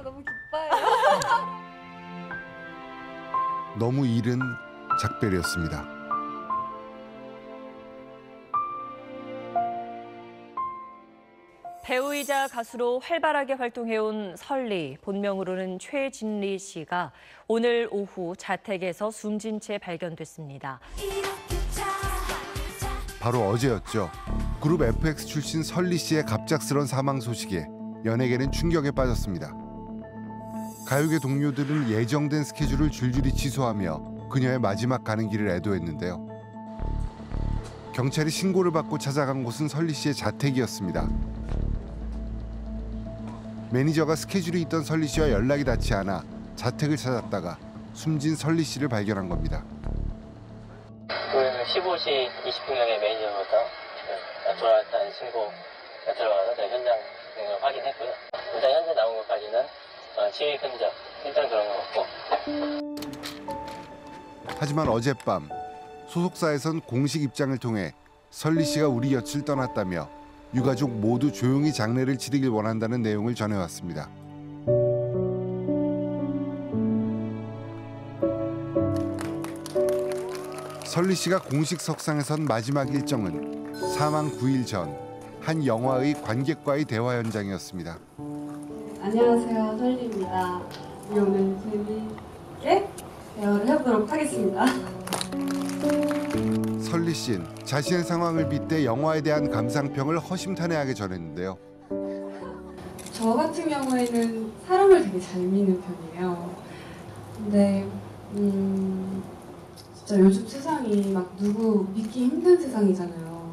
아, 너무 기뻐요. 너무 이른 작별이었습니다. 배우이자 가수로 활발하게 활동해온 설리, 본명으로는 최진리 씨가 오늘 오후 자택에서 숨진 채 발견됐습니다. 바로 어제였죠. 그룹 FX 출신 설리 씨의 갑작스런 사망 소식에 연예계는 충격에 빠졌습니다. 가요계 동료들은 예정된 스케줄을 줄줄이 취소하며 그녀의 마지막 가는 길을 애도했는데요. 경찰이 신고를 받고 찾아간 곳은 설리 씨의 자택이었습니다. 매니저가 스케줄이 있던 설리 씨와 연락이 닿지 않아 자택을 찾았다가 숨진 설리 씨를 발견한 겁니다. 그 15시 20분경에 매니저부터 그 돌아왔다는 신고가 들어가서 저희 현장 확인했고요. 일단 현재 나온 것까지 는 어, 치위 흔적, 일단 그런 거 없고 하지만 어젯밤 소속사에선 공식 입장을 통해 설리 씨가 우리 곁을 떠났다며 유가족 모두 조용히 장례를 치르길 원한다는 내용을 전해왔습니다. 설리 씨가 공식 석상에선 마지막 일정은 사망 9일 전 한 영화의 관객과의 대화 현장이었습니다. 안녕하세요, 설리입니다. 오늘 재미있게 대화를 해보도록 하겠습니다. 설리 씨는 자신의 상황을 빗대 영화에 대한 감상평을 허심탄회하게 전했는데요. 저 같은 경우에는 사람을 되게 잘 믿는 편이에요. 근데 음, 진짜 요즘 세상이 막 누구 믿기 힘든 세상이잖아요.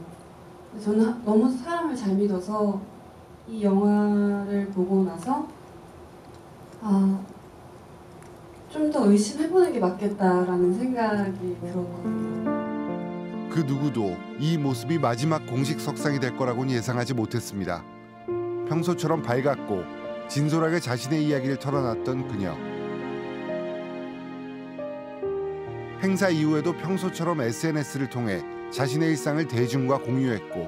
저는 하- 너무 사람을 잘 믿어서 이 영화를 보고 나서 아, 좀 더 의심해보는 게 맞겠다라는 생각이 들었거든요. 그 누구도 이 모습이 마지막 공식 석상이 될 거라고는 예상하지 못했습니다. 평소처럼 밝았고 진솔하게 자신의 이야기를 털어놨던 그녀. 행사 이후에도 평소처럼 SNS를 통해 자신의 일상을 대중과 공유했고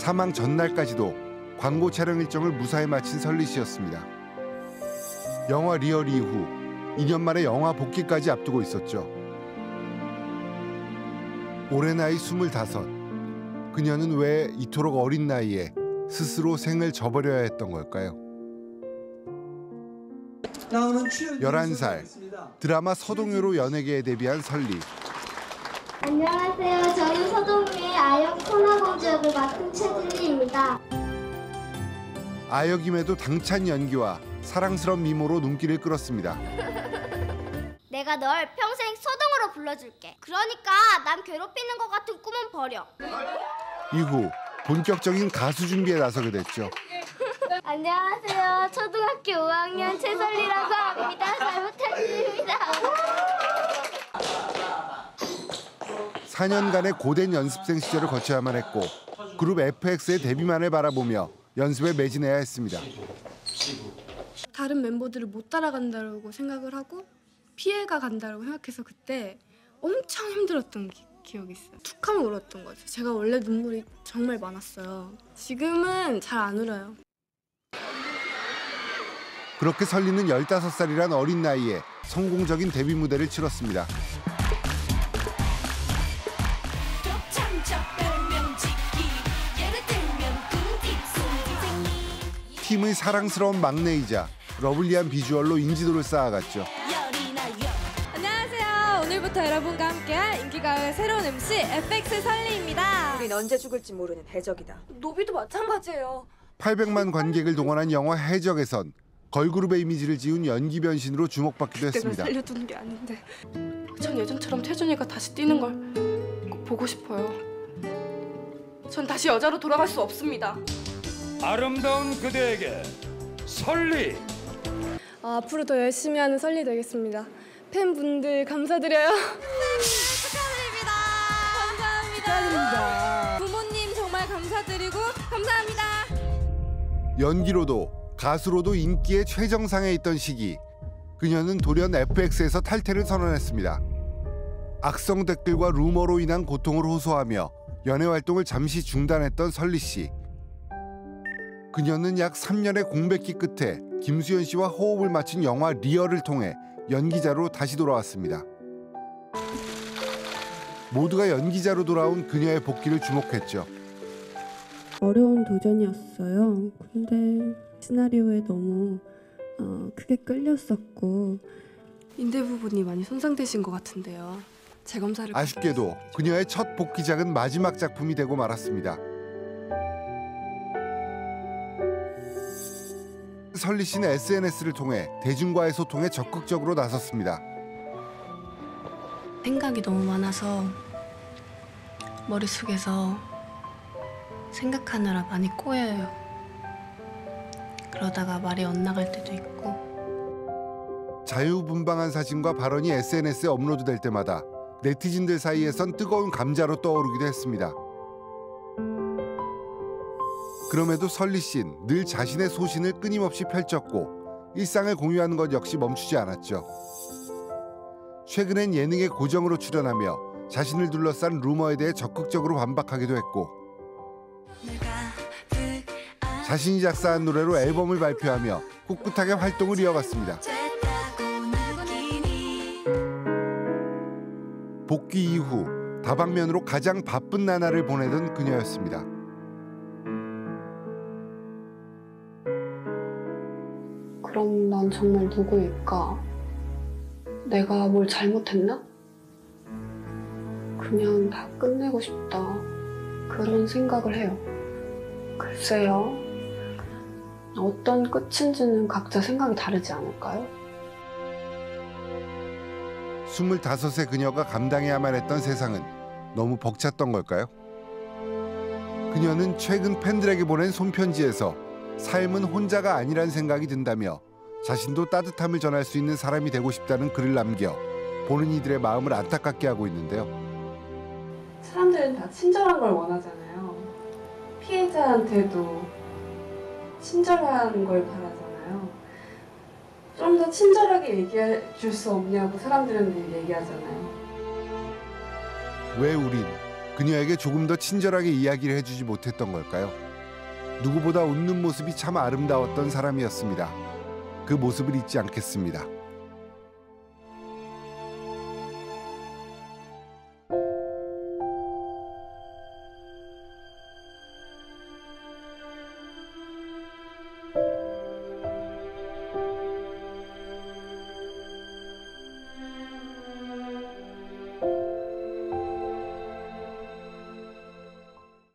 사망 전날까지도 광고 촬영 일정을 무사히 마친 설리 씨였습니다. 영화 리얼 이후 2년 만에 영화 복귀까지 앞두고 있었죠. 올해 나이 25. 그녀는 왜 이토록 어린 나이에 스스로 생을 져버려야 했던 걸까요? 11살 드라마 서동요로 연예계에 데뷔한 설리. 안녕하세요. 저는 서동미의 아역 코나공주 역을 맡은 최진리입니다. 아역임에도 당찬 연기와 사랑스러운 미모로 눈길을 끌었습니다. 내가 널 평생 서동으로 불러줄게. 그러니까 남 괴롭히는 것 같은 꿈은 버려. 이후 본격적인 가수 준비에 나서게 됐죠. 안녕하세요. 초등학교 5학년 최설리라고 합니다. 잘 부탁드립니다. 4년간의 고된 연습생 시절을 거쳐야만 했고 그룹 FX의 데뷔만을 바라보며 연습에 매진해야 했습니다. 다른 멤버들을 못 따라간다고 생각을 하고 피해가 간다고 생각해서 그때 엄청 힘들었던 기, 기억이 있어요. 툭 하면 울었던 거죠. 제가 원래 눈물이 정말 많았어요. 지금은 잘 안 울어요. 그렇게 설리는 15살이란 어린 나이에 성공적인 데뷔 무대를 치렀습니다. 팀의 사랑스러운 막내이자 lovely한 비주얼로 인지도를 쌓아갔죠. 안녕하세요. 오늘부터 여러분과 함께할 인기가요의 새로운 MC FX 설리입니다. 우린 언제 죽을지 모르는 해적이다. 노비도 마찬가지예요. 800만 관객을 동원한 영화 해적에선 걸그룹의 이미지를 지운 연기 변신으로 주목받기도 했습니다. 살려두는 게 아닌데 전 예전처럼 태준이가 다시 뛰는 걸 꼭 보고 싶어요. 전 다시 여자로 돌아갈 수 없습니다. 아름다운 그대에게 설리 아, 앞으로 더 열심히 하는 설리 되겠습니다. 팬분들 감사드려요. 축하드립니다. 감사합니다. 부모님 정말 감사드리고 감사합니다. 연기로도 가수로도 인기의 최정상에 있던 시기 그녀는 돌연 FX에서 탈퇴를 선언했습니다. 악성 댓글과 루머로 인한 고통을 호소하며 연애 활동을 잠시 중단했던 설리 씨. 그녀는 약 3년의 공백기 끝에 김수현 씨와 호흡을 맞춘 영화 리얼을 통해 연기자로 다시 돌아왔습니다. 모두가 연기자로 돌아온 그녀의 복귀를 주목했죠. 어려운 도전이었어요. 근데 시나리오에 너무 어, 크게 끌렸었고 인대 부분이 많이 손상되신 것 같은데요. 재검사를 아쉽게도 그녀의 첫 복귀작은 마지막 작품이 되고 말았습니다. 설리 씨는 SNS를 통해 대중과의 소통에 적극적으로 나섰습니다. 생각이 너무 많아서 머릿속에서 생각하느라 많이 꼬여요. 그러다가 말이 엇나갈 때도 있고 자유분방한 사진과 발언이 SNS에 업로드될 때마다 네티즌들 사이에선 뜨거운 감자로 떠오르기도 했습니다. 그럼에도 설리 씨는 늘 자신의 소신을 끊임없이 펼쳤고 일상을 공유하는 것 역시 멈추지 않았죠. 최근엔 예능에 고정으로 출연하며 자신을 둘러싼 루머에 대해 적극적으로 반박하기도 했고 자신이 작사한 노래로 앨범을 발표하며 꿋꿋하게 활동을 이어갔습니다. 복귀 이후 다방면으로 가장 바쁜 나날을 보내던 그녀였습니다. 그럼 난 정말 누구일까? 내가 뭘 잘못했나? 그냥 다 끝내고 싶다. 그런 생각을 해요. 글쎄요. 어떤 끝인지는 각자 생각이 다르지 않을까요? 25세 그녀가 감당해야만 했던 세상은 너무 벅찼던 걸까요? 그녀는 최근 팬들에게 보낸 손편지에서 삶은 혼자가 아니란 생각이 든다며 자신도 따뜻함을 전할 수 있는 사람이 되고 싶다는 글을 남겨 보는 이들의 마음을 안타깝게 하고 있는데요. 사람들은 다 친절한 걸 원하잖아요. 피해자한테도 친절한 걸 바라잖아요. 좀 더 친절하게 얘기해 줄 수 없냐고 사람들은 늘 얘기하잖아요. 왜 우린 그녀에게 조금 더 친절하게 이야기를 해주지 못했던 걸까요? 누구보다 웃는 모습이 참 아름다웠던 사람이었습니다. 그 모습을 잊지 않겠습니다.